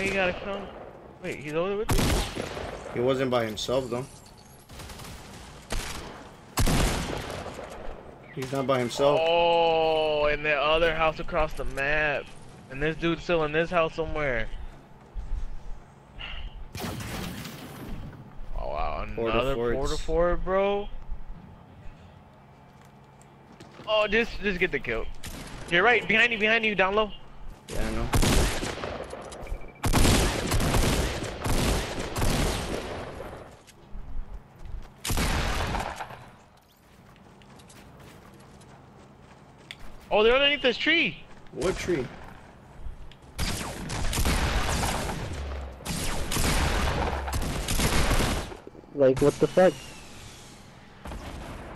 Why you gotta come? Wait, he's over with me? He wasn't by himself though. He's not by himself. Oh, in the other house across the map. And this dude's still in this house somewhere. Oh wow, another forts. porta fort, bro. Oh, just just get the kill. You're right, behind you, behind you, down low. Yeah, I know. Oh, they're underneath this tree. What tree? Like, what the fuck?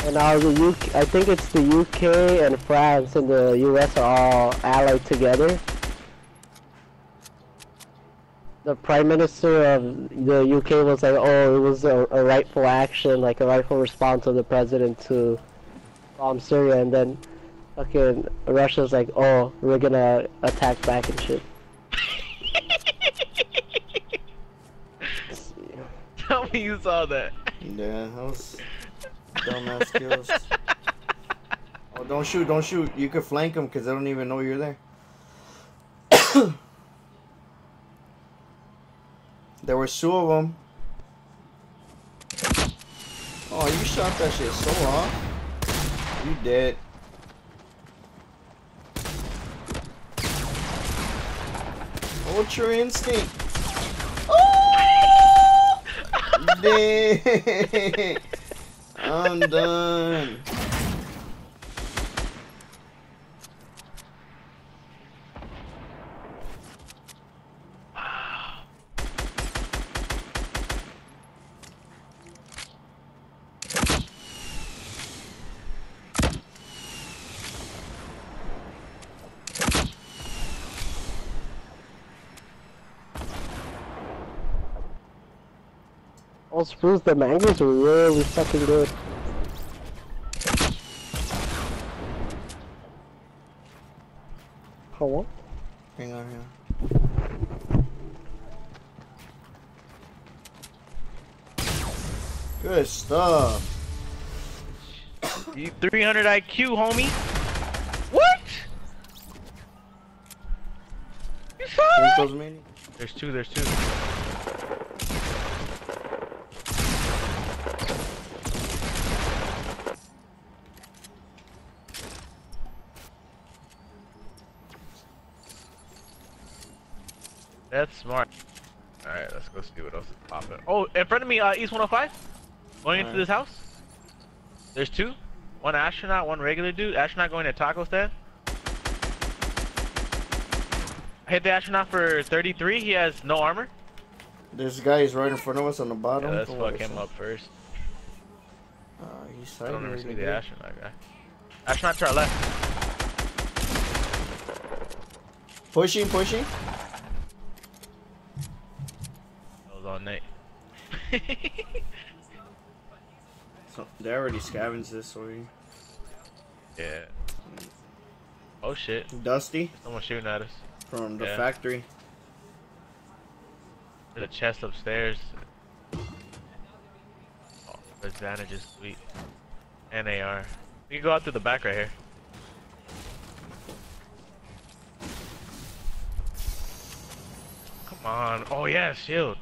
And now the UK, I think it's the UK and France and the US are all allied together. The Prime Minister of the UK was like, oh, it was a, a rightful action, like a rightful response of the president to bomb Syria, and then fucking Russia's like, oh, we're gonna attack back and shit. Tell me you saw that. Yeah, that was dumbass kills. Oh, don't shoot, don't shoot. You could flank them because they don't even know you're there. there were two of them. Oh, you shot that shit so off. You dead. Ultra instinct. Oh! I'm done. All the mangoes are really fucking good. How Hang on, hang on. Good stuff. You 300 IQ, homie. What? You saw Think that? There's two, there's two. That's smart. Alright, let's go see what else is popping. Oh, in front of me, uh, East 105. Going into Alright. this house. There's two. One astronaut, one regular dude. Astronaut going to taco stand. I hit the astronaut for 33. He has no armor. This guy is right in front of us on the bottom. Yeah, let's Oh, fuck him up first. Uh, he's I don't ever see the there. astronaut guy. Astronaut to our left. Pushing, pushing. That was on Nate. So, they already scavenged this way. yeah. Oh shit. Dusty Someone's shooting at us. from the Yeah. factory. There's a chest upstairs. Oh, the advantage is sweet. And AR. We can go out through the back right here. Come on. Oh yeah, shield.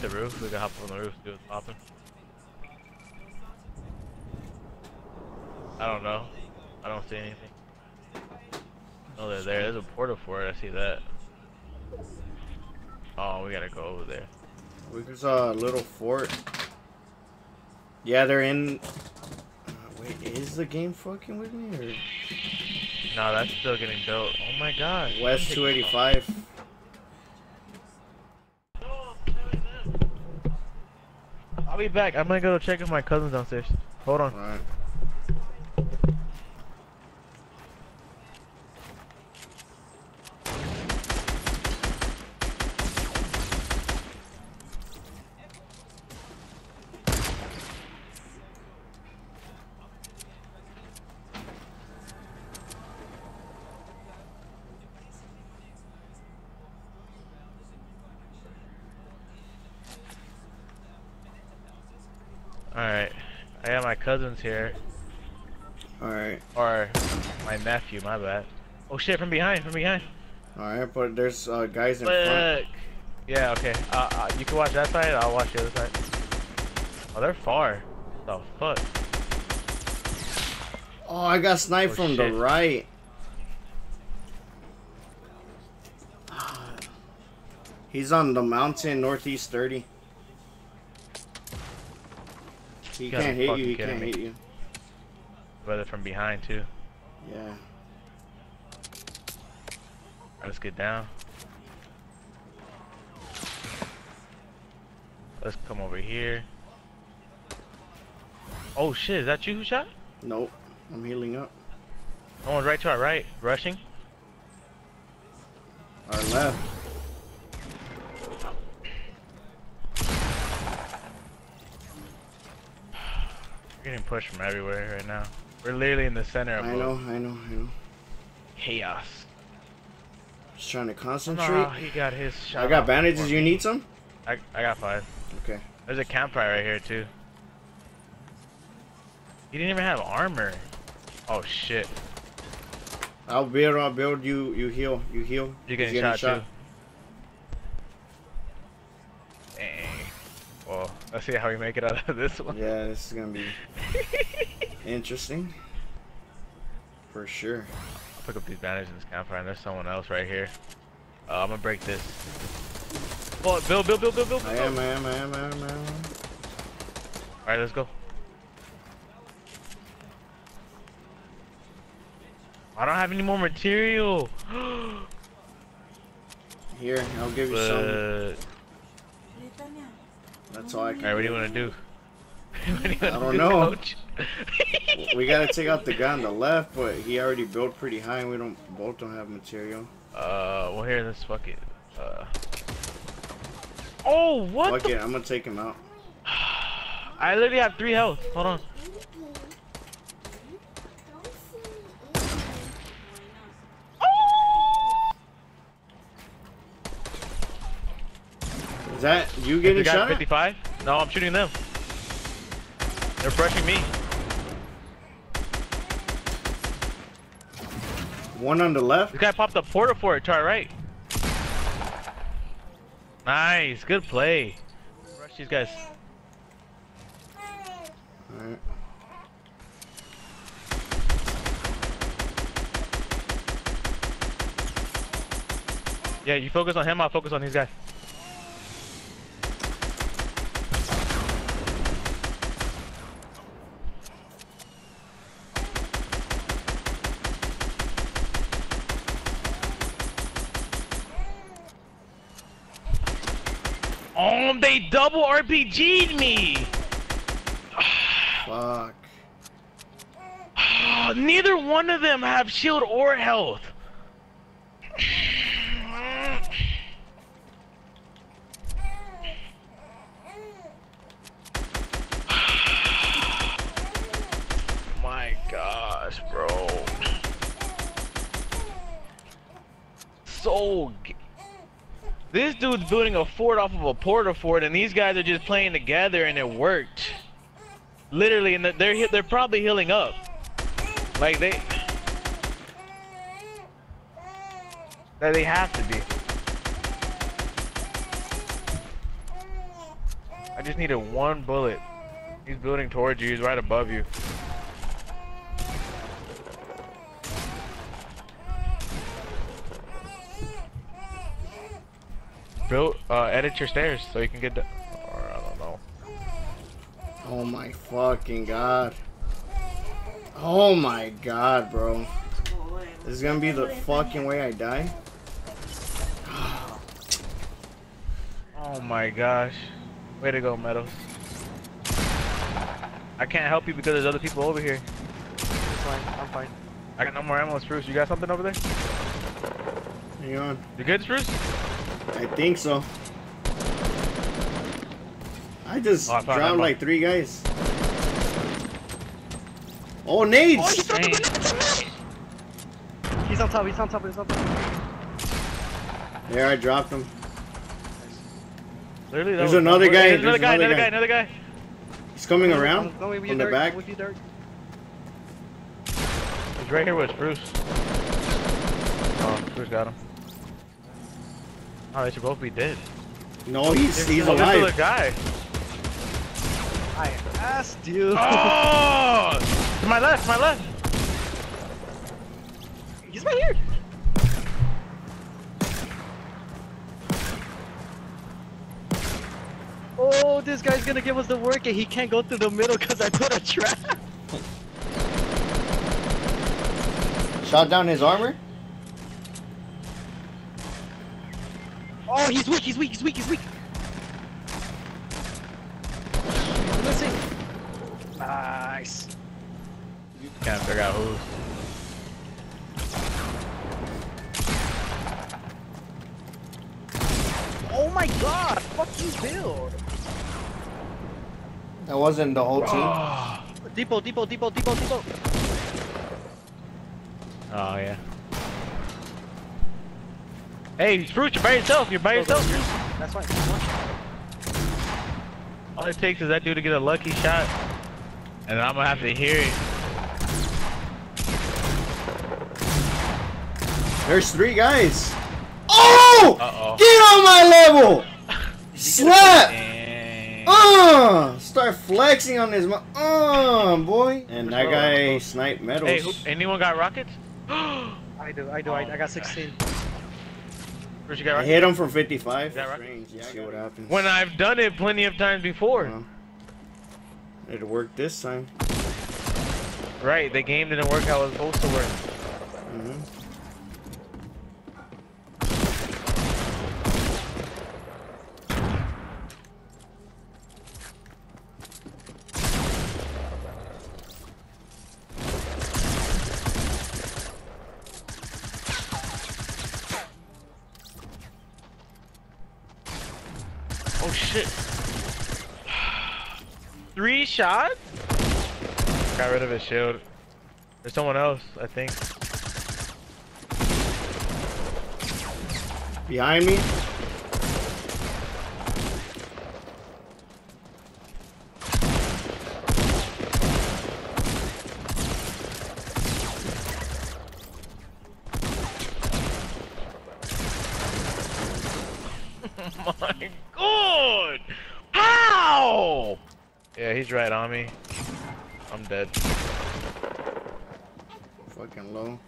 The roof. We can hop on the roof. Do what's popping. I don't know. I don't see anything. Oh, they're there. There's a portal for it. I see that. Oh, we gotta go over there. We just saw a little fort. Yeah, they're in. Uh, wait, is the game fucking with me or No, that's still getting built. Oh my god. West 285? I'll be back. I'm gonna go check if my cousin's downstairs. Hold on. Alright. I got my cousins here. Alright. Or my nephew, my bad. Oh shit, from behind, from behind. Alright, but there's uh, guys in front. Look. Yeah, okay. Uh, uh, you can watch that side, I'll watch the other side. Oh, they're far. The fuck? Oh, I got sniped Oh, from shit. the right. He's on the mountain northeast 30. He can't hit you, he can't hit you. Brother from behind too. Yeah. Let's get down. Let's come over here. Oh shit, is that you who shot? Nope. I'm healing up. No one's right to our right, rushing. Our left. We're getting pushed from everywhere right now. We're literally in the center of I know, I know, I know. chaos. Just trying to concentrate. No, he got his shot. I got bandages. You need some? I, I got five. Okay. There's a campfire right here too. He didn't even have armor. Oh shit. I'll build, I'll build you, you heal, you heal. You're He's getting, shot, too. Let's see how we make it out of this one. Yeah, this is gonna be interesting. For sure. I'll pick up these bandages in this campfire and there's someone else right here. Uh, I'm gonna break this. Oh, Bill, Bill, Bill, Bill, Bill. I am, I am, I am, I am, I am. Alright, let's go. I don't have any more material. Here, I'll give you some. That's all I can. Alright, what do you want to do? Do I don't do, know. We gotta take out the guy on the left, but he already built pretty high. and We don't both don't have material. Uh, well here, let's fuck it. Uh. Oh, what Fuck the? it, I'm gonna take him out. I literally have three health. Hold on. Is that you getting shot? at? 55? No, I'm shooting them. They're pressing me. One on the left. This guy popped a porta fort to our right. Nice, good play. Rush these guys. Alright. Yeah, you focus on him, I'll focus on these guys. Double RPG'd me! Fuck. Neither one of them have shield or health. My gosh, bro. So. This dude's building a fort off of a porta fort, and these guys are just playing together, and it worked. Literally, and they're they're probably healing up. Like they, that they have to be. I just needed one bullet. He's building towards you. He's right above you. Build, uh, edit your stairs so you can get. The, or I don't know. Oh my fucking god. Oh my god, bro. This is gonna be the fucking way I die. Oh my gosh. Way to go, Meadows. I can't help you because there's other people over here. It's fine. I'm fine. I got no more ammo, Spruce. You got something over there? Hang on. You good, Spruce? I think so. I just Oh, I found dropped ammo. like three guys. Oh, nades! Oh, Dang. He's on top. He's on top. He's on top. There, I dropped him. Literally, There's though. another guy, There's another there's guy, another another guy. guy, another guy. He's coming I'm around going with you, from the Dirk. back. With you, Dirk. He's right here with Spruce. Oh, Spruce got him. Oh, they should both be dead. No, he's There's he's still- there's still a guy. I asked you. Oh! to my left, my left. He's right here. Oh, this guy's gonna give us the work and he can't go through the middle because I put a trap. Shot down his armor. Oh, he's weak, he's weak, he's weak, he's weak. Missing. Nice. Can't figure out who's. Oh my god, fuck you, build. That wasn't the whole team. Depot, depot, depot, depot, depot. Oh yeah. Hey, Spruce, you're by yourself. You're by yourself. That's fine. That's fine. All it takes is that dude to get a lucky shot, and I'm gonna have to hear it. There's three guys. Oh! Uh-oh. Get on my level! Slap! Dang. Uh, start flexing on this, mo- uh, boy. And that guy sniped medals. Hey, who, anyone got rockets? I do, I do, I, I got 16. Spruce, you got I hit him from 55. that right? Strange. Yeah, see what happens. When I've done it plenty of times before. Uh, it worked this time. Right, the game didn't work how it was supposed to work. hmm Oh shit. Three shots? Got rid of his shield. There's someone else, I think. Behind me. Oh my god! How? Yeah, he's right on me. I'm dead. Fucking low.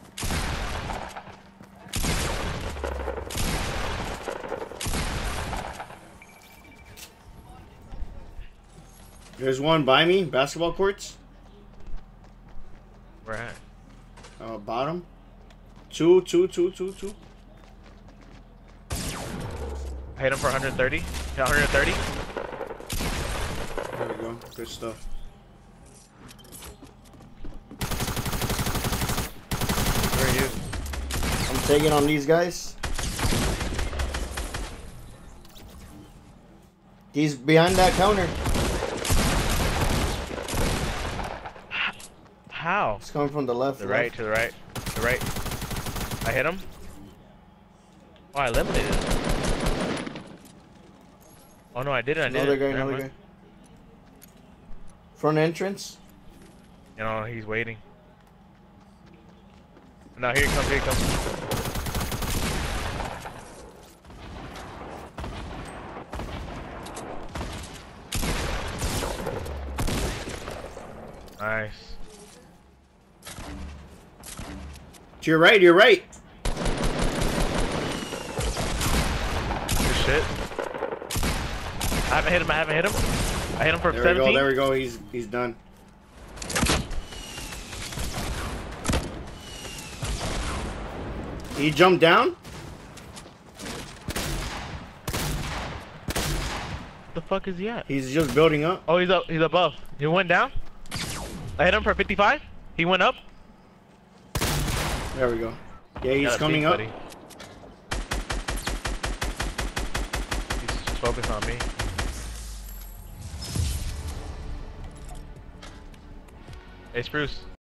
There's one by me, basketball courts. Where at? Uh, bottom. Two, two, two, two, two. I hit him for 130. Yeah, 130. There. Good stuff. Where are you? I'm taking on these guys. He's behind that counter. How? He's coming from the left. The right, left. to the right. The right. I hit him. Oh, I eliminated him. Oh no, I didn't. I Another didn't. guy, another guy. Front entrance. You know, he's waiting. Now here he comes, here he comes. Nice. To your right, you're right. Good shit. I haven't hit him, I haven't hit him. I hit him for There we go, there we go. He's he's done. He jumped down? the fuck is he at? He's just building up. Oh, he's up. He's above. He went down. I hit him for 55. He went up. There we go. Yeah, he's coming peek, up. buddy. He's just focused on me. Hey, Spruce.